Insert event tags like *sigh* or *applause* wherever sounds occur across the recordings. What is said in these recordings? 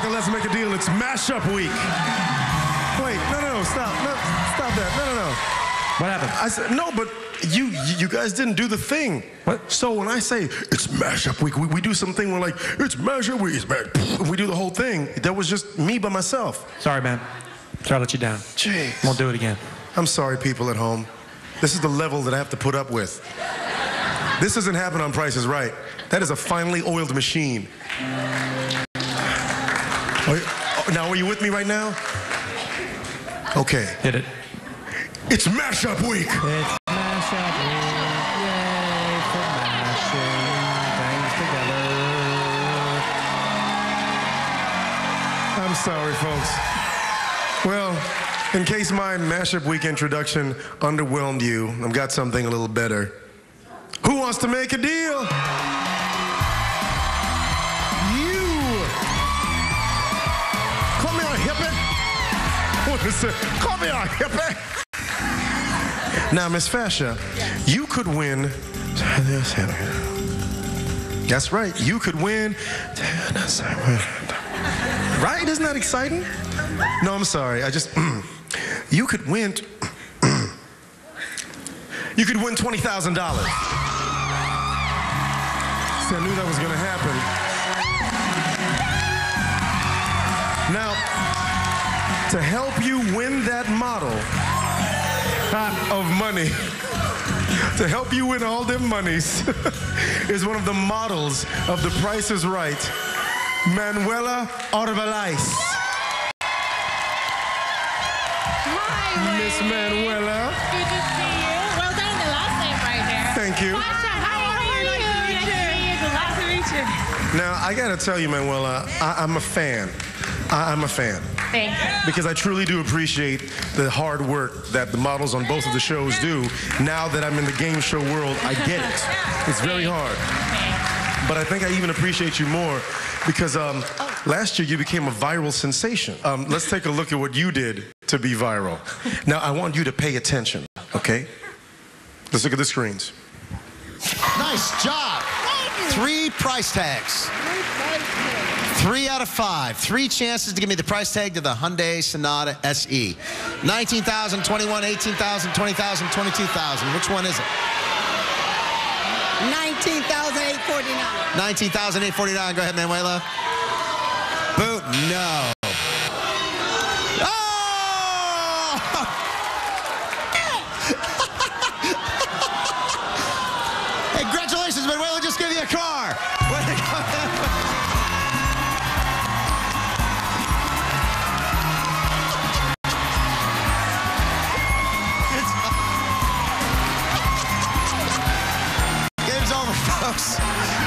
back let's make a deal. It's mashup week. Wait, no, no, no, stop, no, stop that, no, no, no. What happened? I said no, but you you guys didn't do the thing. What? So when I say it's mashup week, we, we do something. We're like it's mashup week. It's mash. We do the whole thing. That was just me by myself. Sorry, man. Sorry I let you down. Jeez. Won't do it again. I'm sorry, people at home. This is the level that I have to put up with. This doesn't happen on Price is Right. That is a finely oiled machine. Are you- oh, now, are you with me right now? Okay. Hit it. It's mashup week. It's mashup week. Yay for mashing things together. I'm sorry, folks. Well, in case my mashup week introduction underwhelmed you, I've got something a little better. Who wants to make a deal? What is it? Call me a *laughs* hippie. Now, Miss Fascia, you could win. That's right. You could win. *laughs* Right? Isn't that exciting? No, I'm sorry. I just. *clears throat* you could win. *clears throat* you could win $20,000. See, I knew that was going to happen. Now, to help you win that model of money, *laughs* to help you win all them monies, *laughs* is one of the models of The Price is Right, Manuela Arbelaez. Hi, Miss Manuela. Good to see you. Well done, the last name right there. Thank you. Masha, how oh, are you? Nice to meet you. Nice to meet you. Now, I gotta tell you, Manuela, I, I'm a fan. I, I'm a fan. Thank you. Because I truly do appreciate the hard work that the models on both of the shows do. Now that I'm in the game show world, I get it. It's very hard. But I think I even appreciate you more because um, last year you became a viral sensation. Um, let's take a look at what you did to be viral. Now, I want you to pay attention, okay? Let's look at the screens. Nice job. Three price tags. Three out of five. Three chances to give me the price tag to the Hyundai Sonata SE. 19,000, 21, 18,000, 20,000, 22,000. Which one is it? 19,849. 19,849. Go ahead, Manuela. Boot. Folks.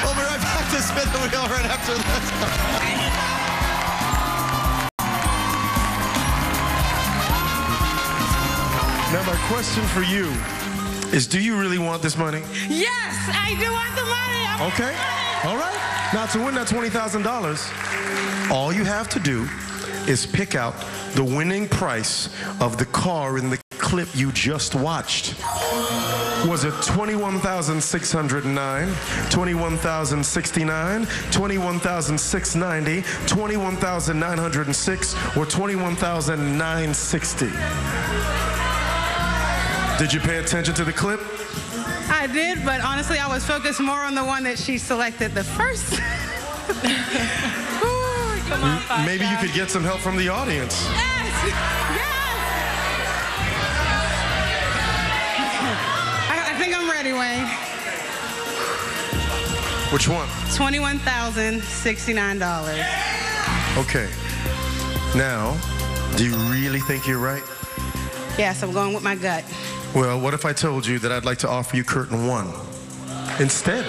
We'll be right back to spin the wheel right after this. Now, my question for you is do you really want this money? Yes, I do want the money. I'm Okay. All right. Now, to win that $20,000, all you have to do is pick out the winning price of the car in the clip you just watched. Was it 21,609, 21,069, 21,690, 21,906, or 21,960? Did you pay attention to the clip? I did, but honestly, I was focused more on the one that she selected the first. *laughs* Ooh, on, Maybe you could get some help from the audience. Yes! Which one? $21,069. Okay. Now, do you really think you're right? Yes, I'm going with my gut. Well, what if I told you that I'd like to offer you curtain one instead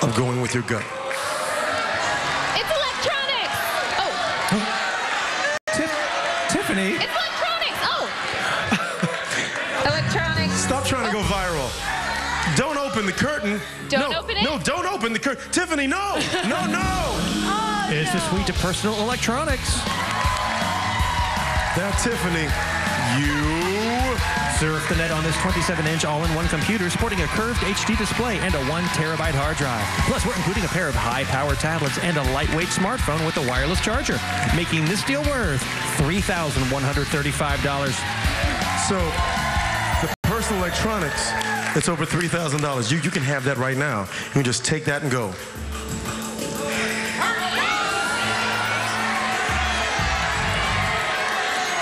of going with your gut? It's electronics. Oh, Tiff- Tiffany. it's electronics. Oh. *laughs* electronics. Stop trying to go oh. viral. Don't open the curtain. Don't no, open it? No, don't open the curtain. Tiffany, no! No, no! Oh, it's the suite of personal electronics. Now, Tiffany, you Surf the net on this 27-inch all-in-one computer sporting a curved HD display and a 1 terabyte hard drive. Plus, we're including a pair of high-power tablets and a lightweight smartphone with a wireless charger, making this deal worth $3,135. So, the personal electronics, it's over $3,000. You, you can have that right now. You can just take that and go.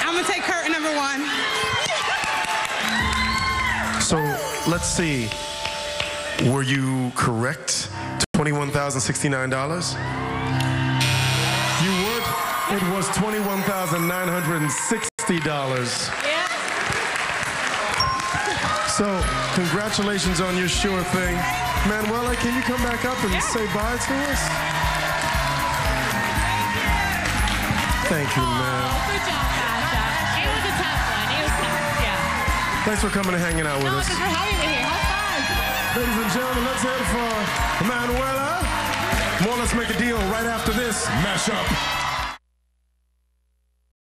I'm gonna take curtain number one. So, let's see. Were you correct? $21,069? You would? It was $21,960. So, congratulations on your sure thing. Manuela, can you come back up and say bye to us? Thank you, man. Good job, Masha. It was a tough one. It was tough. Yeah. Thanks for coming and hanging out with No, us. thanks for having me here. High five. Ladies and gentlemen, let's head for Manuela. More, let's make a deal right after this mashup.